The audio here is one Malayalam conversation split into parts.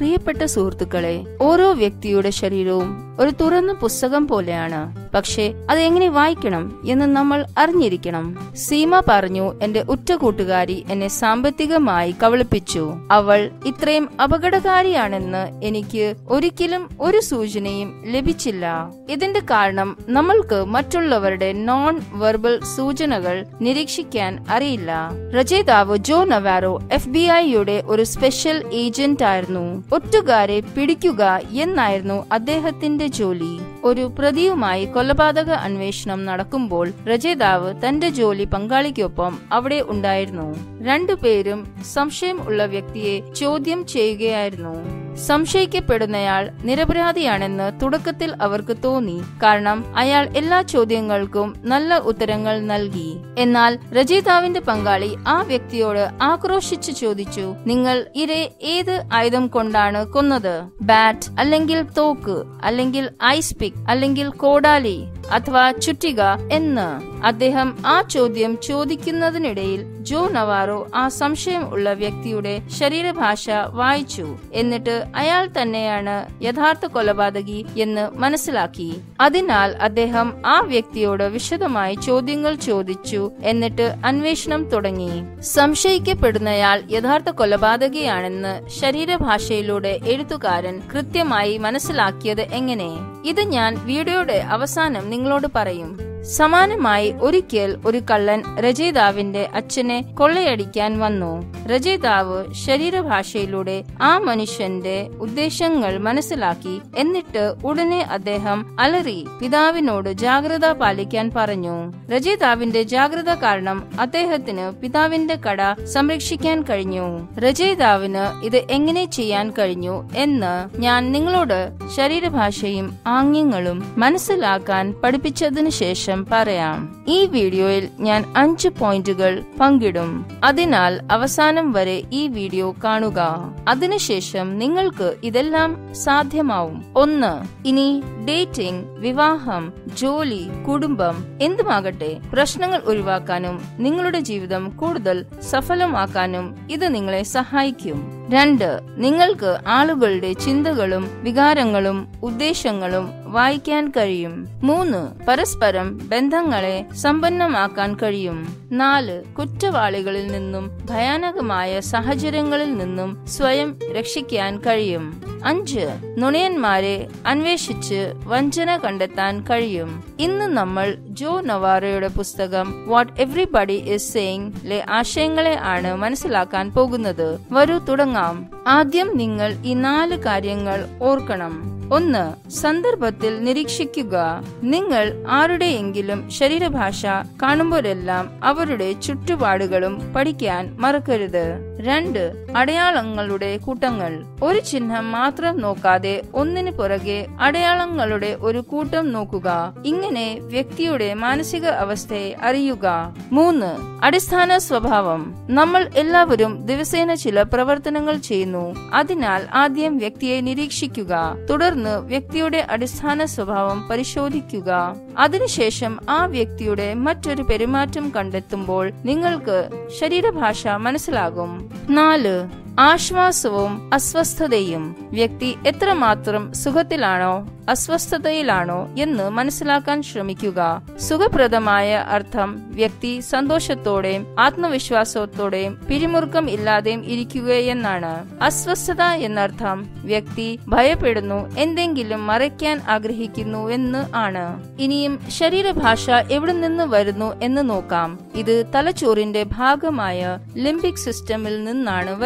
പ്രിയപ്പെട്ട സുഹൃത്തുക്കളെ ഓരോ വ്യക്തിയുടെ ശരീരവും ഒരു തുറന്ന പുസ്തകം പോലെയാണ്. പക്ഷേ അത് എങ്ങനെ വായിക്കണം എന്ന് നമ്മൾ അറിഞ്ഞിരിക്കണം. സീമ പറഞ്ഞു എന്റെ ഉറ്റ കൂട്ടുകാരി എന്നെ സാമ്പത്തികമായി കവളിപ്പിച്ചു അവൾ ഇത്രയും അപകടകാരിയാണെന്ന് എനിക്ക് ഒരിക്കലും ഒരു സൂചനയും ലഭിച്ചില്ല. ഇതിന്റെ കാരണം നമ്മൾക്ക് മറ്റുള്ളവരുടെ നോൺ വെർബൽ സൂചനകൾ നിരീക്ഷിക്കാൻ അറിയില്ല. രചയിതാവ് ജോ നവാരോ എഫ് ബി ഐയുടെ ഒരു സ്പെഷ്യൽ ഏജന്റ് ആയിരുന്നു ഒറ്റുകാരെ പിടിക്കുക എന്നായിരുന്നു അദ്ദേഹത്തിന്റെ ജോലി. ഒരു പ്രതിയുമായി കൊലപാതക അന്വേഷണം നടക്കുമ്പോൾ രചയിതാവ് തന്റെ ജോലി പങ്കാളിക്കൊപ്പം അവിടെ ഉണ്ടായിരുന്നു. രണ്ടുപേരും സംശയം ഉള്ള വ്യക്തിയെ ചോദ്യം ചെയ്യുകയായിരുന്നു. സംശയിക്കപ്പെടുന്നയാൾ നിരപരാധിയാണെന്ന് തുടക്കത്തിൽ അവർക്ക് തോന്നി. കാരണം അയാൾ എല്ലാ ചോദ്യങ്ങൾക്കും നല്ല ഉത്തരങ്ങൾ നൽകി. എന്നാൽ രചയിതാവിന്റെ പങ്കാളി ആ വ്യക്തിയോട് ആക്രോശിച്ചു ചോദിച്ചു നിങ്ങൾ ഇരെ ഏത് ആയുധം കൊണ്ടാണ് കൊന്നത്? ബാറ്റ് അല്ലെങ്കിൽ തോക്ക് അല്ലെങ്കിൽ ഐസ് പിക് അല്ലെങ്കിൽ കോടാലി അഥവാ ചുറ്റിക? എന്ന് അദ്ദേഹം ആ ചോദ്യം ചോദിക്കുന്നതിനിടയിൽ ജോ നവാറോ ആ സംശയം ഉള്ള വ്യക്തിയുടെ ശരീരഭാഷ വായിച്ചു. എന്നിട്ട് അയാൾ തന്നെയാണ് യഥാർത്ഥ കൊലപാതകി എന്ന് മനസ്സിലാക്കി. അതിനാൽ അദ്ദേഹം ആ വ്യക്തിയോട് വിശദമായി ചോദ്യങ്ങൾ ചോദിച്ചു എന്നിട്ട് അന്വേഷണം തുടങ്ങി. സംശയിക്കപ്പെടുന്നയാൾ യഥാർത്ഥ കൊലപാതകിയാണെന്ന് ശരീരഭാഷയിലൂടെ എഴുത്തുകാരൻ കൃത്യമായി മനസ്സിലാക്കിയത് എങ്ങനെ? ഇത് ഞാൻ വീഡിയോയുടെ അവസാനം നിങ്ങളോട് പറയും. സമാനമായി ഒരിക്കൽ ഒരു കള്ളൻ രചയിതാവിന്റെ അച്ഛനെ കൊള്ളയടിക്കാൻ വന്നു. രചയിതാവ് ശരീരഭാഷയിലൂടെ ആ മനുഷ്യന്റെ ഉദ്ദേശങ്ങൾ മനസ്സിലാക്കി എന്നിട്ട് ഉടനെ അദ്ദേഹം അലറി പിതാവിനോട് ജാഗ്രത പാലിക്കാൻ പറഞ്ഞു. രചയിതാവിന്റെ ജാഗ്രത കാരണം അദ്ദേഹത്തിന് പിതാവിന്റെ കട സംരക്ഷിക്കാൻ കഴിഞ്ഞു. രചയിതാവിന് ഇത് എങ്ങനെ ചെയ്യാൻ കഴിഞ്ഞു എന്ന് ഞാൻ നിങ്ങളോട് ശരീരഭാഷയും ആംഗ്യങ്ങളും മനസ്സിലാക്കാൻ പഠിപ്പിച്ചതിനു ശേഷം പറയാം. ഈ വീഡിയോയിൽ ഞാൻ അഞ്ച് പോയിന്റുകൾ പങ്കിടും. അതിനാൽ അവസാനം വരെ ഈ വീഡിയോ കാണുക. അതിനുശേഷം നിങ്ങൾക്ക് ഇതെല്ലാം സാധ്യമാവും. ഒന്ന് ഇനി ഡേറ്റിംഗ് വിവാഹം ജോലി കുടുംബം എന്തുമാകട്ടെ പ്രശ്നങ്ങൾ ഒഴിവാക്കാനും നിങ്ങളുടെ ജീവിതം കൂടുതൽ സഫലമാക്കാനും ഇത് നിങ്ങളെ സഹായിക്കും. രണ്ട് നിങ്ങൾക്ക് ആളുകളുടെ ചിന്തകളും വികാരങ്ങളും ഉദ്ദേശങ്ങളും വായിക്കാൻ കഴിയും. മൂന്ന് പരസ്പരം ബന്ധങ്ങളെ സമ്പന്നമാക്കാൻ കഴിയും. നാല് കുറ്റവാളികളിൽ നിന്നും ഭയാനകമായ സാഹചര്യങ്ങളിൽ നിന്നും സ്വയം രക്ഷിക്കാൻ കഴിയും. അഞ്ച്. നുണയന്മാരെ അന്വേഷിച്ച് വഞ്ചന കണ്ടെത്താൻ കഴിയും. ഇന്ന് നമ്മൾ ജോ നവാറയുടെ പുസ്തകം വാട്ട് എവ്രിബഡി ഇസ് സെയിങ് ആശയങ്ങളെ ആണ് മനസ്സിലാക്കാൻ പോകുന്നത്. വരൂ തുടങ്ങാം. ആദ്യം നിങ്ങൾ ഈ നാല് കാര്യങ്ങൾ ഓർക്കണം. ഒന്ന് സന്ദർഭത്തിൽ നിരീക്ഷിക്കുക. നിങ്ങൾ ആരുടെയെങ്കിലും ശരീരഭാഷ കാണുമ്പോഴെല്ലാം അവരുടെ ചുറ്റുപാടുകളും പഠിക്കാൻ മറക്കരുത്. രണ്ട് അടയാളങ്ങളുടെ കൂട്ടങ്ങൾ. ഒരു ചിഹ്നം മാത്രം നോക്കാതെ ഒന്നിന് പുറകെ അടയാളങ്ങളുടെ ഒരു കൂട്ടം നോക്കുക. ഇങ്ങനെ വ്യക്തിയുടെ മാനസിക അവസ്ഥയെ അറിയുക. മൂന്ന് അടിസ്ഥാന സ്വഭാവം. നമ്മൾ എല്ലാവരും ദിവസേന ചില പ്രവർത്തനങ്ങൾ ചെയ്യുന്നു. അതിനാൽ ആദ്യം വ്യക്തിയെ നിരീക്ഷിക്കുക. തുടർന്ന് വ്യക്തിയുടെ അടിസ്ഥാന സ്വഭാവം പരിശോധിക്കുക. അതിനുശേഷം ആ വ്യക്തിയുടെ മറ്റൊരു പെരുമാറ്റം കണ്ടെത്തുമ്പോൾ നിങ്ങൾക്ക് ശരീരഭാഷ മനസ്സിലാകും. നാല് ആശ്വാസവും അസ്വസ്ഥതയും വ്യക്തി എത്രമാത്രം സുഖത്തിലാണോ അസ്വസ്ഥതയിലാണോ എന്ന് മനസ്സിലാക്കാൻ ശ്രമിക്കുക. സുഖപ്രദമായ അർത്ഥം വ്യക്തി സന്തോഷത്തോടെയും ആത്മവിശ്വാസത്തോടെയും പിരിമുറുക്കം ഇല്ലാതെയും ഇരിക്കുകയെന്നാണ് അസ്വസ്ഥത എന്നർത്ഥം വ്യക്തി ഭയപ്പെടുന്നു എന്തെങ്കിലും മറയ്ക്കാൻ ആഗ്രഹിക്കുന്നു എന്ന് ആണ്. ഇനിയും ശരീരഭാഷ എവിടെ നിന്ന് വരുന്നു എന്ന് നോക്കാം. ഇത് തലച്ചോറിന്റെ ഭാഗമായ ലിംബിക് സിസ്റ്റമിൽ നിന്നാണ്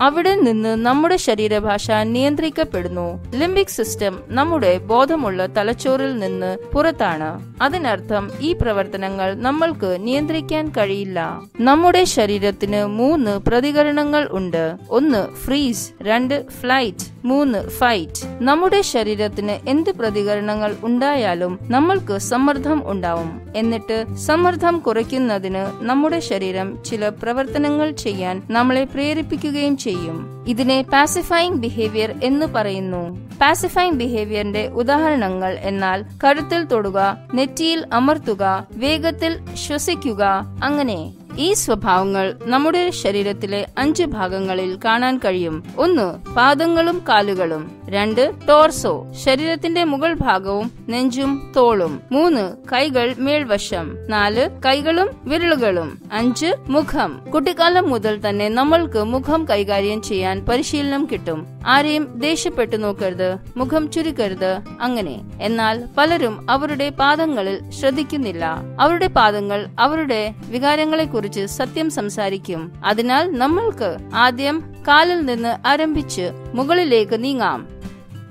അവിടെ നിന്ന് നമ്മുടെ ശരീരഭാഷ നിയന്ത്രിക്കപ്പെടുന്നു. ലിംബിക് സിസ്റ്റം നമ്മുടെ ബോധമുള്ള തലച്ചോറിൽ നിന്ന് പുറത്താണ്. അതിനർത്ഥം ഈ പ്രവർത്തനങ്ങൾ നമ്മൾക്ക് നിയന്ത്രിക്കാൻ കഴിയില്ല. നമ്മുടെ ശരീരത്തിന് മൂന്ന് പ്രതികരണങ്ങൾ ഉണ്ട്. ഒന്ന് ഫ്രീസ് രണ്ട് ഫ്ലൈറ്റ് മൂന്ന് ഫൈറ്റ്. നമ്മുടെ ശരീരത്തിന് എന്ത് പ്രതികരണങ്ങൾ ഉണ്ടായാലും നമ്മൾക്ക് സമ്മർദ്ദം ഉണ്ടാവും. എന്നിട്ട് സമ്മർദ്ദം കുറയ്ക്കുന്നതിന് നമ്മുടെ ശരീരം ചില പ്രവർത്തനങ്ങൾ ചെയ്യാൻ നമ്മളെ പ്രേരിപ്പിക്കുകയും ചെയ്യും. ഇതിനെ പാസിഫൈങ് ബിഹേവിയർ എന്ന് പറയുന്നു. പാസിഫൈങ് ബിഹേവിയറിന്റെ ഉദാഹരണങ്ങൾ എന്നാൽ കഴുത്തിൽ തൊടുക നെറ്റിയിൽ അമർത്തുക വേഗത്തിൽ ശ്വസിക്കുക അങ്ങനെ. ഈ സ്വഭാവങ്ങൾ നമ്മുടെ ശരീരത്തിലെ അഞ്ച് ഭാഗങ്ങളിൽ കാണാൻ കഴിയും. ഒന്ന് പാദങ്ങളും കാലുകളും. രണ്ട് ടോർസോ ശരീരത്തിന്റെ മുകൾ ഭാഗവും നെഞ്ചും തോളും. മൂന്ന് കൈകൾ മേൽവശം. നാല് കൈകളും വിരലുകളും. അഞ്ച് മുഖം. കുട്ടിക്കാലം മുതൽ തന്നെ നമ്മൾക്ക് മുഖം കൈകാര്യം ചെയ്യാൻ പരിശീലനം കിട്ടും. ആരെയും ദേഷ്യപ്പെട്ടു നോക്കരുത് മുഖം ചുരുക്കരുത് അങ്ങനെ. എന്നാൽ പലരും അവരുടെ പാദങ്ങളിൽ ശ്രദ്ധിക്കുന്നില്ല. അവരുടെ പാദങ്ങൾ അവരുടെ വികാരങ്ങളെക്കുറിച്ച് സത്യം സംസാരിക്കും. അതിനാൽ നമ്മൾക്ക് ആദ്യം കാലിൽ നിന്ന് ആരംഭിച്ച് മുകളിലേക്ക് നീങ്ങാം.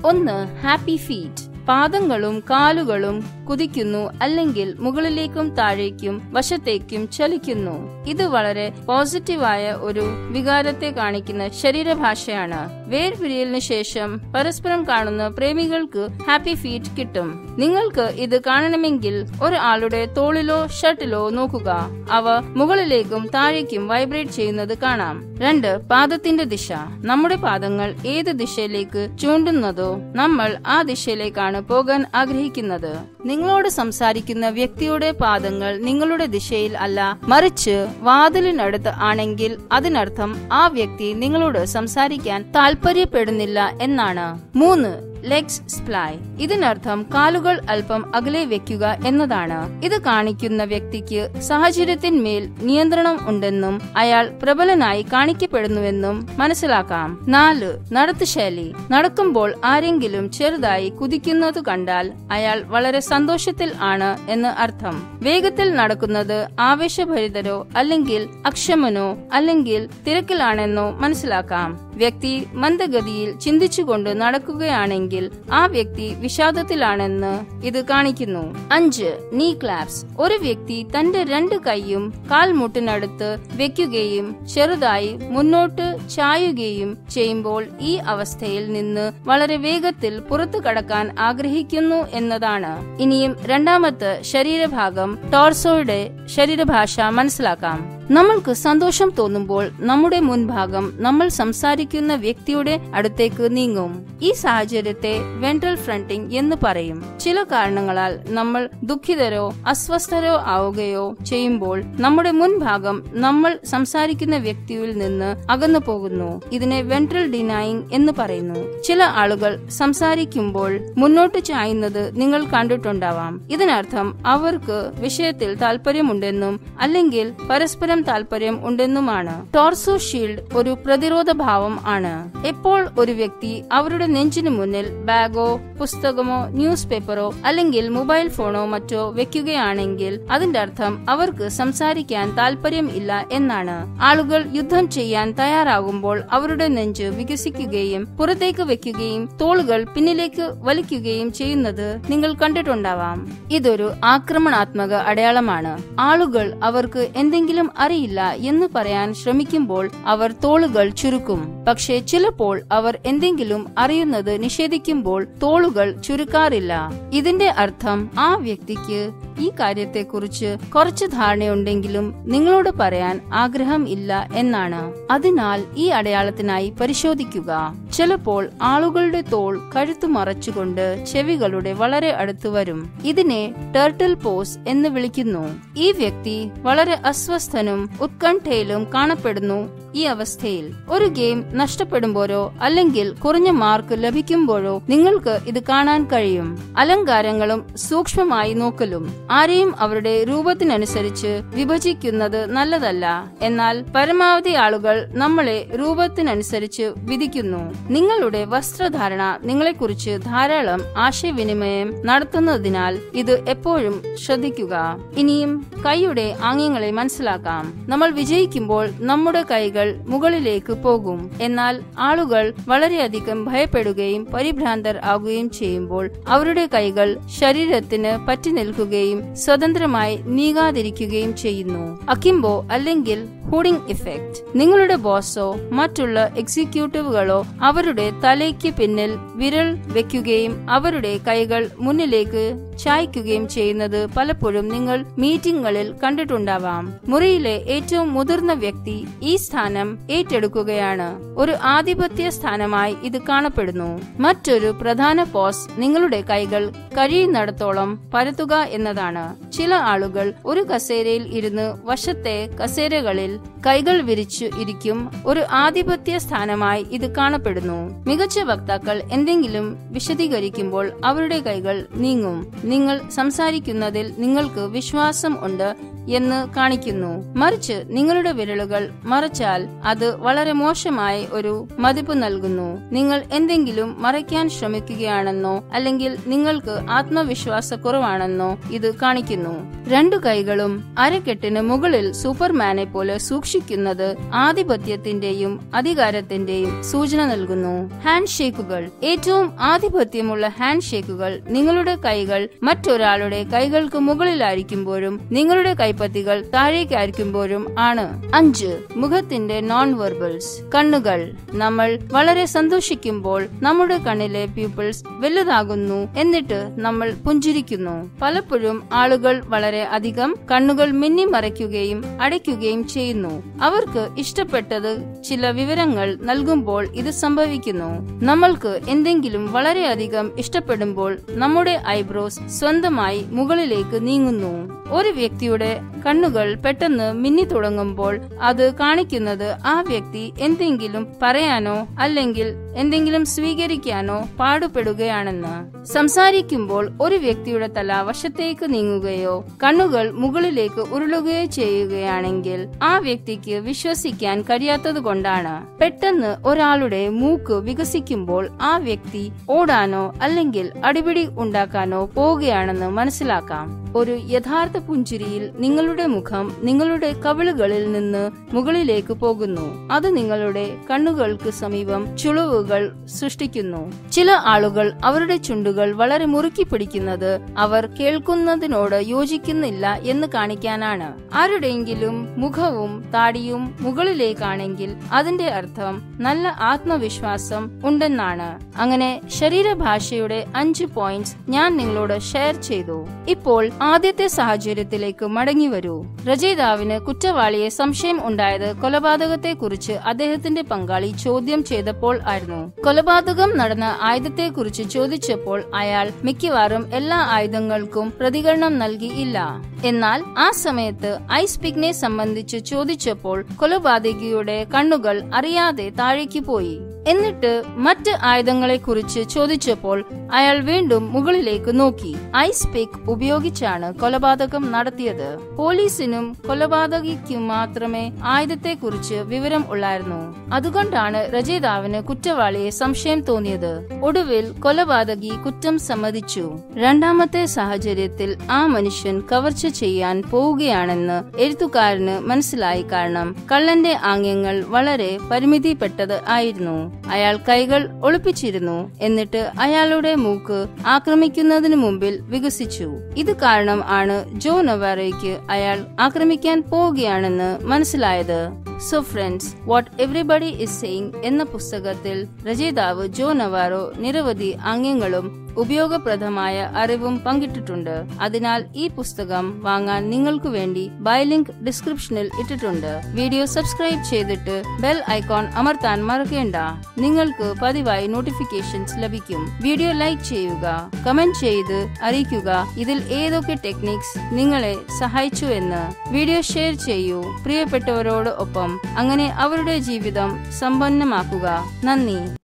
ഒന്ന് ഹാപ്പി ഫീറ്റ്. പാദങ്ങളും കാലുകളും കുതിക്കുന്നു അല്ലെങ്കിൽ മുകളിലേക്കും താഴേക്കും വശത്തേക്കും ചലിക്കുന്നു. ഇത് വളരെ പോസിറ്റീവായ ഒരു വികാരത്തെ കാണിക്കുന്ന ശരീരഭാഷയാണ്. വേർപിരിയലിന് ശേഷം പരസ്പരം കാണുന്ന പ്രേമികൾക്ക് ഹാപ്പി ഫീറ്റ് കിട്ടും. നിങ്ങൾക്ക് ഇത് കാണണമെങ്കിൽ ഒരാളുടെ തോളിലോ ഷർട്ടിലോ നോക്കുക. അവ മുകളിലേക്കും താഴേക്കും വൈബ്രേറ്റ് ചെയ്യുന്നത് കാണാം. രണ്ട് പാദത്തിന്റെ ദിശ. നമ്മുടെ പാദങ്ങൾ ഏത് ദിശയിലേക്ക് ചൂണ്ടുന്നതോ നമ്മൾ ആ ദിശയിലേക്കാണ് പോകാൻ ആഗ്രഹിക്കുന്നത്. നിങ്ങളോട് സംസാരിക്കുന്ന വ്യക്തിയുടെ പാദങ്ങൾ നിങ്ങളുടെ ദിശയിൽ അല്ല. മറിച്ച് വാതിലിനടുത്ത് ആണെങ്കിൽ അതിനർത്ഥം ആ വ്യക്തി നിങ്ങളോട് സംസാരിക്കാൻ താല്പര്യപ്പെടുന്നില്ല എന്നാണ്. മൂന്ന് ലെഗ്സ് സ്പ്ലൈ. ഇതിനർത്ഥം കാലുകൾ അല്പം അകലെ വെക്കുക എന്നതാണ്. ഇത് കാണിക്കുന്ന വ്യക്തിക്ക് സാഹചര്യത്തിന്മേൽ നിയന്ത്രണം ഉണ്ടെന്നും അയാൾ പ്രബലനായി കാണിക്കപ്പെടുന്നുവെന്നും മനസ്സിലാക്കാം. നാല് നടത്തുശൈലി നടക്കുമ്പോൾ ആരെങ്കിലും ചെറുതായി കുതിക്കുന്നത് കണ്ടാൽ അയാൾ വളരെ സന്തോഷത്തിൽ ആണ് എന്ന് അർത്ഥം. വേഗത്തിൽ നടക്കുന്നത് ആവേശഭരിതരോ അല്ലെങ്കിൽ അക്ഷമനോ അല്ലെങ്കിൽ തിരക്കിലാണെന്നോ മനസ്സിലാക്കാം. വ്യക്തി മന്ദഗതിയിൽ ചിന്തിച്ചുകൊണ്ട് നടക്കുകയാണെങ്കിൽ ആ വ്യക്തി വിഷാദത്തിലാണെന്ന് ഇത് കാണിക്കുന്നു. അഞ്ച് നീ ക്ലാപ്സ് ഒരു വ്യക്തി തന്റെ രണ്ട് കൈയും കാൽമുട്ടിനടുത്ത് വെക്കുകയും ചെറുതായി മുന്നോട്ട് ചായുകയും ചെയ്യുമ്പോൾ ഈ അവസ്ഥയിൽ നിന്ന് വളരെ വേഗത്തിൽ പുറത്തു കടക്കാൻ ആഗ്രഹിക്കുന്നു എന്നതാണ്. ഇനിയും രണ്ടാമത്തെ ശരീരഭാഗം ടോർസോയുടെ ശരീരഭാഷ മനസ്സിലാക്കാം. നമ്മൾക്ക് സന്തോഷം തോന്നുമ്പോൾ നമ്മുടെ മുൻഭാഗം നമ്മൾ സംസാരിക്കുന്ന വ്യക്തിയുടെ അടുത്തേക്ക് നീങ്ങും. ഈ സാഹചര്യത്തെ വെൻട്രൽ ഫ്രണ്ടിംഗ് എന്ന് പറയും. ചില കാരണങ്ങളാൽ നമ്മൾ ദുഃഖിതരോ അസ്വസ്ഥരോ ആവുകയോ ചെയ്യുമ്പോൾ നമ്മുടെ മുൻഭാഗം നമ്മൾ സംസാരിക്കുന്ന വ്യക്തിയിൽ നിന്ന് അകന്നു പോകുന്നു. ഇതിനെ വെൻട്രൽ ഡിനൈയിങ് എന്ന് പറയുന്നു. ചില ആളുകൾ സംസാരിക്കുമ്പോൾ മുന്നോട്ട് ചായുന്നത് നിങ്ങൾ കണ്ടിട്ടുണ്ടാവാം. ഇതിനർത്ഥം അവർക്ക് വിഷയത്തിൽ താല്പര്യമുണ്ടെന്നും അല്ലെങ്കിൽ പരസ്പരം താല്പര്യം ഉണ്ടെന്നുമാണ്. ടോർസോ ഷീൽഡ് ഒരു പ്രതിരോധ ഭാവം ആണ്. എപ്പോൾ ഒരു വ്യക്തി അവരുടെ നെഞ്ചിനു മുന്നിൽ ബാഗോ പുസ്തകമോ ന്യൂസ് പേപ്പറോ അല്ലെങ്കിൽ മൊബൈൽ ഫോണോ മറ്റോ വെക്കുകയാണെങ്കിൽ അതിന്റെ അർത്ഥം അവർക്ക് സംസാരിക്കാൻ താല്പര്യം ഇല്ല എന്നാണ്. ആളുകൾ യുദ്ധം ചെയ്യാൻ തയ്യാറാകുമ്പോൾ അവരുടെ നെഞ്ച് വികസിക്കുകയും പുറത്തേക്ക് വെക്കുകയും തോളുകൾ പിന്നിലേക്ക് വലിക്കുകയും ചെയ്യുന്നത് നിങ്ങൾ കണ്ടിട്ടുണ്ടാവാം. ഇതൊരു ആക്രമണാത്മക അടയാളമാണ്. ആളുകൾ അവർക്ക് എന്തെങ്കിലും അറിയില്ല എന്ന് പറയാൻ ശ്രമിക്കുമ്പോൾ അവർ തോളുകൾ ചുരുക്കും. പക്ഷേ ചിലപ്പോൾ അവർ എന്തെങ്കിലും അറിയുന്നത് നിഷേധിക്കുമ്പോൾ തോളുകൾ ചുരുക്കാറില്ല. ഇതിന്റെ അർത്ഥം ആ വ്യക്തിക്ക് ഈ കാര്യത്തെക്കുറിച്ച് കുറച്ച് ധാരണയുണ്ടെങ്കിലും നിങ്ങളോട് പറയാൻ ആഗ്രഹം ഇല്ല എന്നാണ്. അതിനാൽ ഈ അടയാളത്തിനായി പരിശോധിക്കുക. ചിലപ്പോൾ ആളുകളുടെ തോൾ കഴുത്തു മറച്ചുകൊണ്ട് ചെവികളുടെ വളരെ അടുത്ത് വരും. ഇതിനെ ടർട്ടിൽ പോസ് എന്ന് വിളിക്കുന്നു. ഈ വ്യക്തി വളരെ അസ്വസ്ഥനും ഉത്കണ്ഠയിലും കാണപ്പെടുന്നു. ഈ അവസ്ഥയിൽ ഒരു ഗെയിം നഷ്ടപ്പെടുമ്പോഴോ അല്ലെങ്കിൽ കുറഞ്ഞ മാർക്ക് ലഭിക്കുമ്പോഴോ നിങ്ങൾക്ക് ഇത് കാണാൻ കഴിയും. അലങ്കാരങ്ങളും സൂക്ഷ്മമായി നോക്കലും ആരെയും അവരുടെ രൂപത്തിനനുസരിച്ച് വിഭജിക്കുന്നത് നല്ലതല്ല. എന്നാൽ പരമാവധി ആളുകൾ നമ്മളെ രൂപത്തിനനുസരിച്ച് വിധിക്കുന്നു. നിങ്ങളുടെ വസ്ത്രധാരണ നിങ്ങളെക്കുറിച്ച് ധാരാളം ആശയവിനിമയം നടത്തുന്നതിനാൽ ഇത് എപ്പോഴും ശ്രദ്ധിക്കുക. ഇനിയും കൈയുടെ ആംഗ്യങ്ങളെ മനസ്സിലാക്കാം. നമ്മൾ വിജയിക്കുമ്പോൾ നമ്മുടെ കൈകൾ മുകളിലേക്ക് പോകും. എന്നാൽ ആളുകൾ വളരെയധികം ഭയപ്പെടുകയും പരിഭ്രാന്തർ ആകുകയും ചെയ്യുമ്പോൾ അവരുടെ കൈകൾ ശരീരത്തിന് പറ്റി നിൽക്കുകയും സ്വതന്ത്രമായി നീങ്ങാതിരിക്കുകയും ചെയ്യുന്നു. അക്കിംബോ അല്ലെങ്കിൽ ഹൂഡിംഗ് ഇഫക്റ്റ്. നിങ്ങളുടെ ബോസോ മറ്റുള്ള എക്സിക്യൂട്ടീവുകളോ അവരുടെ തലയ്ക്ക് പിന്നിൽ വിരൽ വെക്കുകയും അവരുടെ കൈകൾ മുന്നിലേക്ക് ചായ്ക്കുകയും ചെയ്യുന്നത് പലപ്പോഴും നിങ്ങൾ മീറ്റിംഗുകളിൽ കണ്ടിട്ടുണ്ടാവാം. മുറിയിലെ ഏറ്റവും മുതിർന്ന വ്യക്തി ഈ സ്ഥാനം ഏറ്റെടുക്കുകയാണ്. ഒരു ആധിപത്യ സ്ഥാനമായി ഇത് കാണപ്പെടുന്നു. മറ്റൊരു പ്രധാന പോസ് നിങ്ങളുടെ കൈകൾ കഴിയുന്നിടത്തോളം പരത്തുക എന്നതാണ്. ചില ആളുകൾ ഒരു കസേരയിൽ ഇരുന്ന് വശത്തെ കസേരകളിൽ കൈകൾ വിരിച്ചു ഇരിക്കും ഒരു ആധിപത്യ സ്ഥാനമായി ഇത് കാണപ്പെടുന്നു. മികച്ച വക്താക്കൾ എന്തെങ്കിലും വിശദീകരിക്കുമ്പോൾ അവരുടെ കൈകൾ നീങ്ങും. നിങ്ങൾ സംസാരിക്കുന്നതിൽ നിങ്ങൾക്ക് വിശ്വാസം ഉണ്ട് എന്ന് കാണിക്കുന്നു. മറിച്ച് നിങ്ങളുടെ വിരലുകൾ മറച്ചാൽ അത് വളരെ മോശമായ ഒരു മതിപ്പ് നൽകുന്നു. നിങ്ങൾ എന്തെങ്കിലും മറയ്ക്കാൻ ശ്രമിക്കുകയാണെന്നോ അല്ലെങ്കിൽ നിങ്ങൾക്ക് ആത്മവിശ്വാസക്കുറവാണെന്നോ ഇത് കാണിക്കുന്നു. രണ്ടു കൈകളും അരക്കെട്ടിന് മുകളിൽ സൂപ്പർമാനെ പോലെ സൂക്ഷിക്കുന്നത് ആധിപത്യത്തിന്റെയും അധികാരത്തിന്റെയും സൂചന നൽകുന്നു. ഹാൻഡ് ഷേക്കുകൾ ഏറ്റവും ആധിപത്യമുള്ള ഹാൻഡ് ഷേക്കുകൾ നിങ്ങളുടെ കൈകൾ മറ്റൊരാളുടെ കൈകൾക്ക് മുകളിലായിരിക്കുമ്പോഴും നിങ്ങളുടെ കൈപ്പത്തികൾ താഴേക്കായിരിക്കുമ്പോഴും ആണ്. അഞ്ച്. മുഖത്തിന്റെ നോൺ വെർബൽസ് കണ്ണുകൾ. നമ്മൾ വളരെ സന്തോഷിക്കുമ്പോൾ നമ്മുടെ കണ്ണിലെ പ്യൂപ്പിൾസ് വലുതാകുന്നു എന്നിട്ട് നമ്മൾ പുഞ്ചിരിക്കുന്നു. പലപ്പോഴും ആളുകൾ വളരെ അധികം കണ്ണുകൾ മിന്നി മറയ്ക്കുകയും അടയ്ക്കുകയും ചെയ്യുന്നു. അവർക്ക് ഇഷ്ടപ്പെട്ടത് ചില വിവരങ്ങൾ നൽകുമ്പോൾ ഇത് സംഭവിക്കുന്നു. നമ്മൾക്ക് എന്തെങ്കിലും വളരെയധികം ഇഷ്ടപ്പെടുമ്പോൾ നമ്മുടെ ഐബ്രോസ് സ്വന്തമായി മുകളിലേക്ക് നീങ്ങുന്നു. ഒരു വ്യക്തിയുടെ കണ്ണുകൾ പെട്ടെന്ന് മിന്നി തുടങ്ങുമ്പോൾ അത് കാണിക്കുന്നത് ആ വ്യക്തി എന്തെങ്കിലും പറയാനോ അല്ലെങ്കിൽ എന്തെങ്കിലും സ്വീകരിക്കാനോ പാടുപെടുകയാണെന്ന് സംസാരിക്കുമ്പോൾ ഒരു വ്യക്തിയുടെ തല വശത്തേക്ക് നീങ്ങുകയോ കണ്ണുകൾ മുകളിലേക്ക് ഉരുളുകയോ ചെയ്യുകയാണെങ്കിൽ ആ വ്യക്തിക്ക് വിശ്വസിക്കാൻ കഴിയാത്തത് കൊണ്ടാണ്. പെട്ടെന്ന് ഒരാളുടെ മൂക്ക് വികസിക്കുമ്പോൾ ആ വ്യക്തി ഓടാനോ അല്ലെങ്കിൽ അടിപിടി ഉണ്ടാക്കാനോ പോവുകയാണെന്ന് മനസ്സിലാക്കാം. ഒരു യഥാർത്ഥ പുഞ്ചിരിയിൽ നിങ്ങളുടെ മുഖം നിങ്ങളുടെ കവിളുകളിൽ നിന്ന് മുകളിലേക്ക് പോകുന്നു. അത് നിങ്ങളുടെ കണ്ണുകൾക്ക് സമീപം ചുളിവുകൾ സൃഷ്ടിക്കുന്നു. ചില ആളുകൾ അവരുടെ ചുണ്ടുകൾ വളരെ മുറുക്കി പിടിക്കുന്നത് അവർ കേൾക്കുന്നതിനോട് യോജിക്കുന്നില്ല എന്ന് കാണിക്കാനാണ്. ആരുടെയെങ്കിലും മുഖവും താടിയും മുകളിലേക്കാണെങ്കിൽ അതിന്റെ അർത്ഥം നല്ല ആത്മവിശ്വാസം ഉണ്ടെന്നാണ്. അങ്ങനെ ശരീരഭാഷയുടെ അഞ്ച് പോയിന്റ്സ് ഞാൻ നിങ്ങളോട് ഷെയർ ചെയ്തു. ഇപ്പോൾ ആദ്യത്തെ സാഹചര്യത്തിലേക്ക് മടങ്ങി വരൂ. രചയിതാവിന് കുറ്റവാളിയെ സംശയം ഉണ്ടായത് കൊലപാതകത്തെക്കുറിച്ച് അദ്ദേഹത്തിന്റെ പങ്കാളി ചോദ്യം ചെയ്തപ്പോൾ ആയിരുന്നു. കൊലപാതകം നടന്ന ആയുധത്തെക്കുറിച്ച് ചോദിച്ചപ്പോൾ അയാൾ മിക്കവാറും എല്ലാ ആയുധങ്ങൾക്കും പ്രതികരണം നൽകിയില്ല എന്നാൽ ആ സമയത്ത് ഐസ് പിഗ്നെ സംബന്ധിച്ച് ചോദിച്ചപ്പോൾ കൊലപാതകിയുടെ കണ്ണുകൾ അറിയാതെ താഴേക്ക് പോയി. എന്നിട്ട് മറ്റ് ആയുധങ്ങളെ കുറിച്ച് ചോദിച്ചപ്പോൾ അയാൾ വീണ്ടും മുകളിലേക്ക് നോക്കി. ഐസ് പിക്ക് ഉപയോഗിച്ചാണ് കൊലപാതകം നടത്തിയത്. പോലീസിനും കൊലപാതകിക്കും മാത്രമേ ആയുധത്തെക്കുറിച്ച് വിവരം ഉള്ളായിരുന്നു. അതുകൊണ്ടാണ് രചയിതാവിന് കുറ്റവാളിയെ സംശയം തോന്നിയത്. ഒടുവിൽ കൊലപാതകി കുറ്റം സമ്മതിച്ചു. രണ്ടാമത്തെ സാഹചര്യത്തിൽ ആ മനുഷ്യൻ കവർച്ച ചെയ്യാൻ പോവുകയാണെന്ന് എഴുത്തുകാരന് മനസ്സിലായി കാരണം കള്ളന്റെ ആംഗ്യങ്ങൾ വളരെ പരിമിതിപ്പെട്ടത് ആയിരുന്നു. അയാൾ കൈകൾ ഒളിപ്പിച്ചിരുന്നു. എന്നിട്ട് അയാളുടെ മൂക്ക് ആക്രമിക്കുന്നതിനു മുമ്പിൽ വികസിച്ചു. ഇത് കാരണം ആണ് ജോ നൊവാറോയ്ക്ക് അയാൾ ആക്രമിക്കാൻ പോവുകയാണെന്ന് മനസ്സിലായത്. So friends what everybody is saying എന്ന പുസ്തകത്തിൽ രചയിതാവ് ജോ നവാറോ നിരവധി ആംഗ്യങ്ങളും ഉപയോഗപ്രദമായ അറിവും പങ്കിട്ടിട്ടുണ്ട്. അതിനാൽ ഈ പുസ്തകം വാങ്ങാൻ നിങ്ങൾക്ക് വേണ്ടി ബൈ ലിങ്ക് ഡിസ്ക്രിപ്ഷനിൽ ഇട്ടിട്ടുണ്ട്. വീഡിയോ സബ്സ്ക്രൈബ് ചെയ്തിട്ട് ബെൽ ഐക്കോൺ അമർത്താൻ മറക്കേണ്ട. നിങ്ങൾക്ക് പതിവായി നോട്ടിഫിക്കേഷൻസ് ലഭിക്കും. വീഡിയോ ലൈക്ക് ചെയ്യുക കമന്റ് ചെയ്ത് അറിയിക്കുക ഇതിൽ ഏതൊക്കെ ടെക്നിക്സ് നിങ്ങളെ സഹായിച്ചു എന്ന്. വീഡിയോ ഷെയർ ചെയ്യൂ. പ്രിയപ്പെട്ടവരോട് ഒപ്പം അങ്ങനെ അവരുടെ ജീവിതം സമ്പന്നമാക്കുക. നന്ദി.